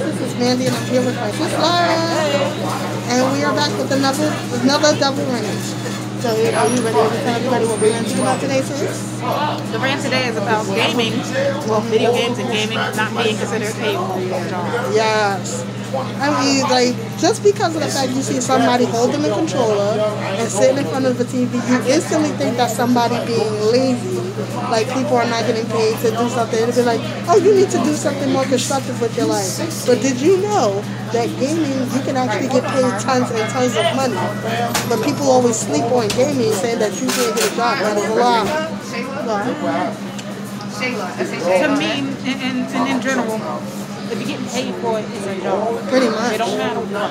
this is Mandy and I'm here with my sister Laura. And we are back with another another double rant. So are you ready to tell everybody what we're ranting about today, sis? The rant today is about gaming, well, video games and gaming not being considered a job. Yes. I mean, like, just because of the fact you see somebody holding a controller and sitting in front of the TV, you instantly think that somebody being lazy. Like, people are not getting paid to do something. It'll be like, oh, you need to do something more constructive with your life. But did you know that gaming, you can actually get paid tons and tons of money? But people always sleep on gaming saying that you can't get a job. That is a lie. To me, and, and, in general, if you're getting paid for it, it's a job. Pretty much. It don't matter what.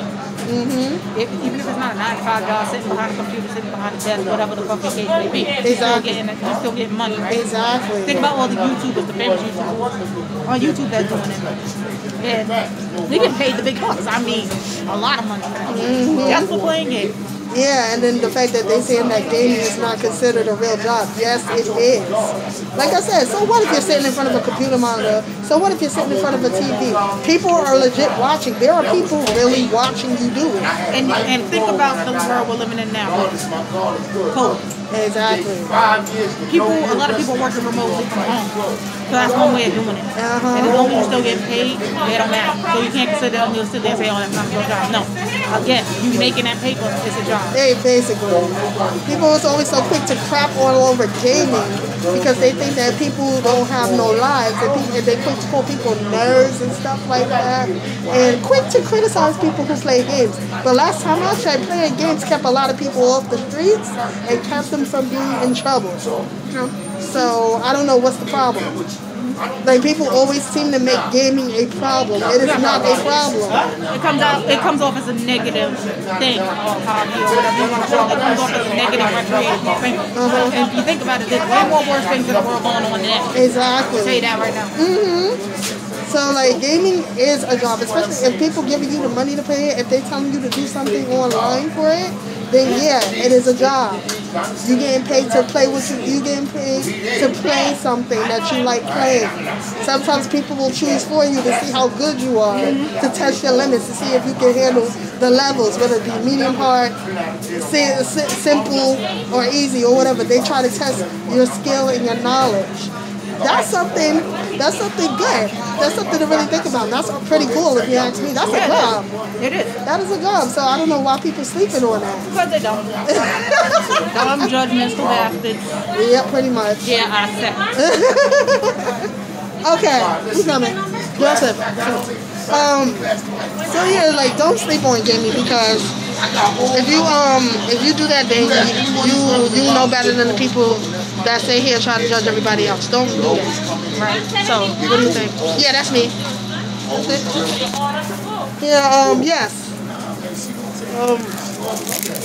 Mm-hmm. If, even if it's not a 9 to 5 job, sitting behind a computer, sitting behind a desk, whatever the fuck the case may be, you're still getting, you're still getting money, right? Exactly. Think about all the YouTubers, the famous YouTubers on YouTube that's doing it. And they get paid the big bucks. I mean, a lot of money. Mm-hmm. Just for playing games. Yeah, and then the fact that they saying that gaming is not considered a real job. Yes, it is. Like I said, so what if you're sitting in front of a computer monitor? So what if you're sitting in front of a TV? People are legit watching. There are people really watching you do it. And and think about the world we're living in now. COVID. Exactly. People, a lot of people working remotely from home. So that's one way of doing it. Uh-huh. And as long as you're still getting paid, it don't matter. So you can't sit there and you'll sit there and say, oh, that's not a job. No. Again, you making that paper, it's a job. Hey, basically. People is always so quick to crap all over gaming because they think that people don't have no lives and, people, and they quick to call people nerds and stuff like that. And quick to criticize people who play games. But last time I tried playing games kept a lot of people off the streets and kept them from being in trouble. So I don't know what's the problem. Like people always seem to make gaming a problem. It is not a problem. It comes out. It comes off as a negative thing, or hobby, or whatever you want to call it. It comes off as a negative recreational thing. Uh-huh. And if you think about it, there's way more worse things in the world going on than that. Exactly. I'll tell you that right now. Mm-hmm. So like gaming is a job, especially if people giving you the money to pay it. If they telling you to do something online for it, then yeah, it is a job. You getting paid to play with you. You getting paid to play something that you like playing. Sometimes people will choose for you to see how good you are, to test your limits, to see if you can handle the levels, whether it be medium hard, simple, or easy, or whatever. They try to test your skill and your knowledge that's something that's something good. That's something to really think about. That's pretty cool if you ask me. That's a job. It is. That is a job. So I don't know why people sleeping on that. Because they don't. Dumb judgmental bastards. Yeah, pretty much. Yeah, I accept. okay, who's coming? Joseph. Um, so yeah, like don't sleep on gaming because if you um if you do that, then you you know better than the people that stay here trying to judge everybody else. Don't do that. Right? So, what do you think? Yeah, that's me. That's it. Yeah, um, yes. Um,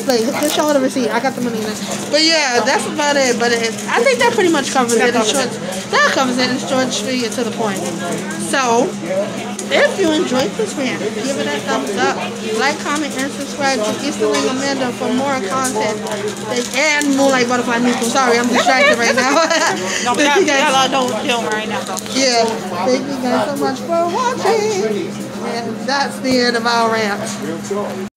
like, just show the receipt. I got the money in it. But yeah, that's about it. But it, I think that pretty much covers it. Short, that covers it in short, sweet, to the point. So, if you enjoyed this rant, give it a thumbs up, like, comment, and subscribe to Easterling Amanda for more content and Moonlight Butterfly Miku. Sorry, I'm distracted right now. no, thank you guys. don't film right now. Yeah, thank you guys so much for watching. And that's the end of our rant.